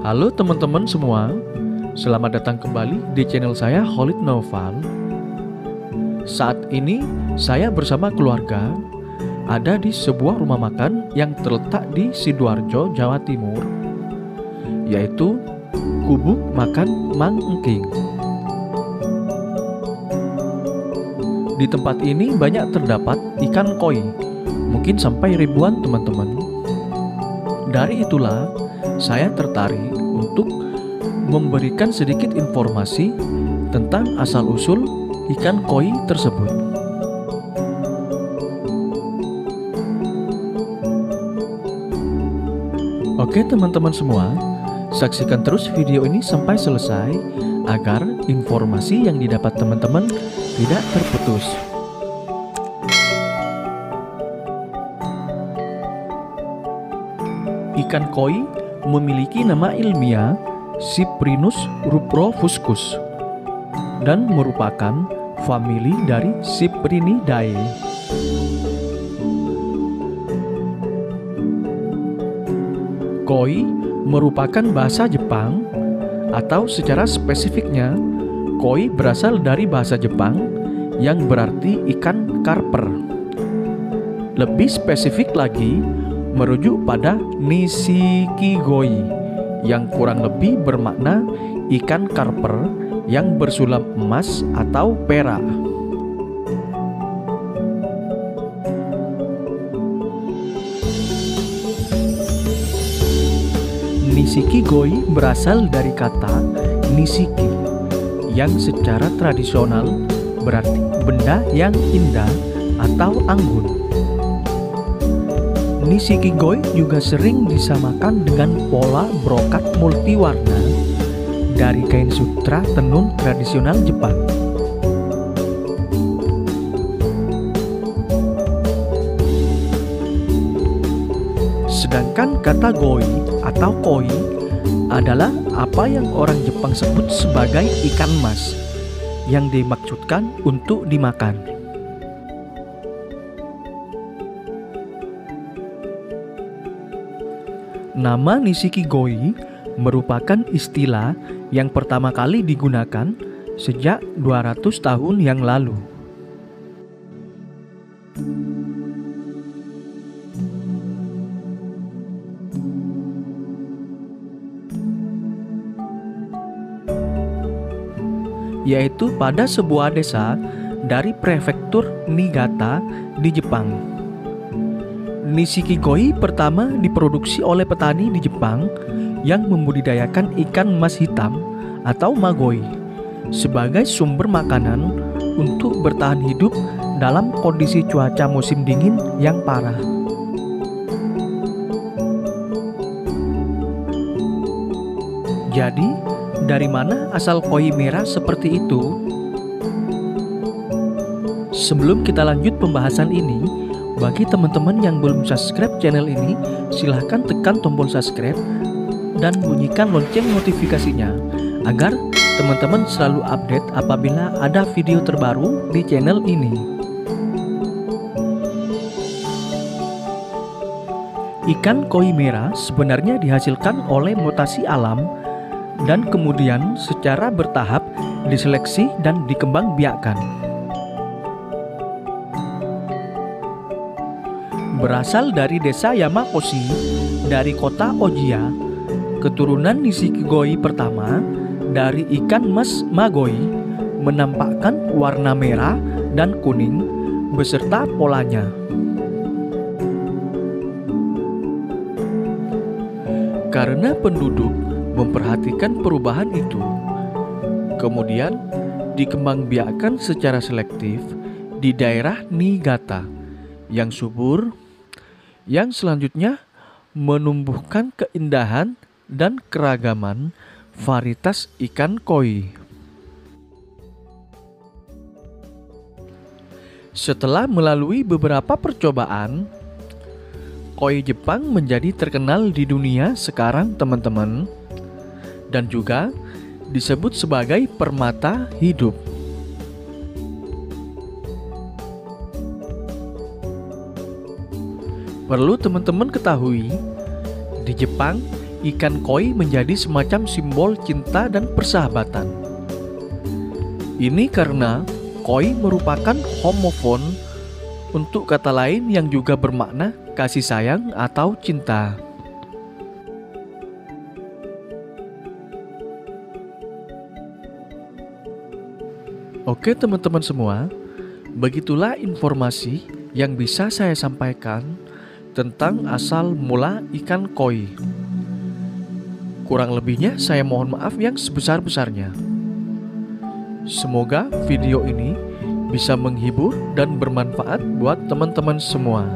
Halo teman-teman semua, selamat datang kembali di channel saya Holid Noval. Saat ini saya bersama keluarga ada di sebuah rumah makan yang terletak di Sidoarjo, Jawa Timur, yaitu Kubu Makan Mang Engking. Di tempat ini banyak terdapat ikan koi, mungkin sampai ribuan teman-teman. Dari itulah saya tertarik untuk memberikan sedikit informasi tentang asal-usul ikan koi tersebut. Oke teman-teman semua, saksikan terus video ini sampai selesai agar informasi yang didapat teman-teman tidak terputus. Ikan koi memiliki nama ilmiah Cyprinus rubrovuscus dan merupakan famili dari Cyprinidae. Koi merupakan bahasa Jepang atau secara spesifiknya koi berasal dari bahasa Jepang yang berarti ikan karper. Lebih spesifik lagi, merujuk pada Nishikigoi yang kurang lebih bermakna ikan karper yang bersulam emas atau perak. Nishikigoi berasal dari kata nishiki yang secara tradisional berarti benda yang indah atau anggun. Nishikigoi juga sering disamakan dengan pola brokat multiwarna dari kain sutra tenun tradisional Jepang. Sedangkan kata goi atau koi adalah apa yang orang Jepang sebut sebagai ikan mas yang dimaksudkan untuk dimakan. Nama Nishikigoi merupakan istilah yang pertama kali digunakan sejak 200 tahun yang lalu. Yaitu pada sebuah desa dari prefektur Niigata di Jepang. Nishikigoi pertama diproduksi oleh petani di Jepang yang membudidayakan ikan emas hitam atau magoi sebagai sumber makanan untuk bertahan hidup dalam kondisi cuaca musim dingin yang parah. Jadi, dari mana asal koi merah seperti itu? Sebelum kita lanjut pembahasan ini, bagi teman-teman yang belum subscribe channel ini, silahkan tekan tombol subscribe dan bunyikan lonceng notifikasinya agar teman-teman selalu update apabila ada video terbaru di channel ini. Ikan koi merah sebenarnya dihasilkan oleh mutasi alam dan kemudian secara bertahap diseleksi dan dikembangbiakkan. Berasal dari desa Yamakoshi dari kota Ojia, keturunan Nishikigoi pertama dari ikan mas magoi menampakkan warna merah dan kuning beserta polanya. Karena penduduk memperhatikan perubahan itu, kemudian dikembangbiakkan secara selektif di daerah Niigata yang subur yang selanjutnya menumbuhkan keindahan dan keragaman varietas ikan koi. Setelah melalui beberapa percobaan, koi Jepang menjadi terkenal di dunia sekarang, teman-teman, dan juga disebut sebagai permata hidup. Perlu teman-teman ketahui, di Jepang ikan koi menjadi semacam simbol cinta dan persahabatan. Ini karena koi merupakan homofon untuk kata lain yang juga bermakna kasih sayang atau cinta. Oke, teman-teman semua, begitulah informasi yang bisa saya sampaikan tentang asal mula ikan koi. Kurang lebihnya, saya mohon maaf yang sebesar-besarnya. Semoga video ini bisa menghibur dan bermanfaat buat teman-teman semua.